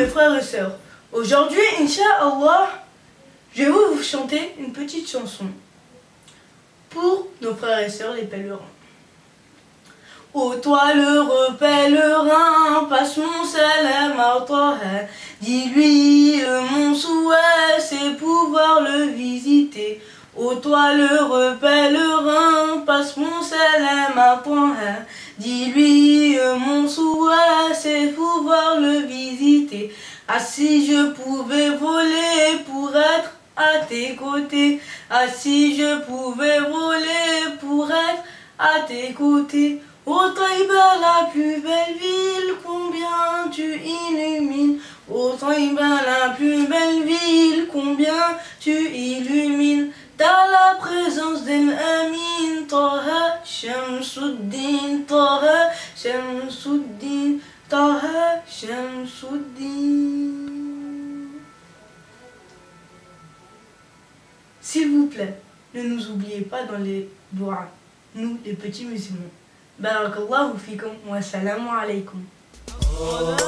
mes frères et sœurs. Aujourd'hui, Inch'Allah, je vais vous chanter une petite chanson pour nos frères et sœurs les pèlerins. Ô toi l'heureux pèlerin, passe mon salam à toi. Dis-lui Toi l'heureux pèlerin, passe mon salam à toi. Dis-lui euh, mon souhait, c'est pouvoir le visiter. Ah si je pouvais voler pour être à tes côtés. Ah si je pouvais voler pour être à tes côtés. Ô Taïba, la plus belle ville, combien tu illumines? Ô Taïba, la plus belle ville, combien tu illumines? T'as la présence d'Amin Taha, Shamsuddin Taha, Shamsuddin Taha, Shamsuddin. S'il vous plaît, ne nous oubliez pas dans les doigts, nous les petits musulmans. Barakallahu fikum wa salamu alaykum. Oh.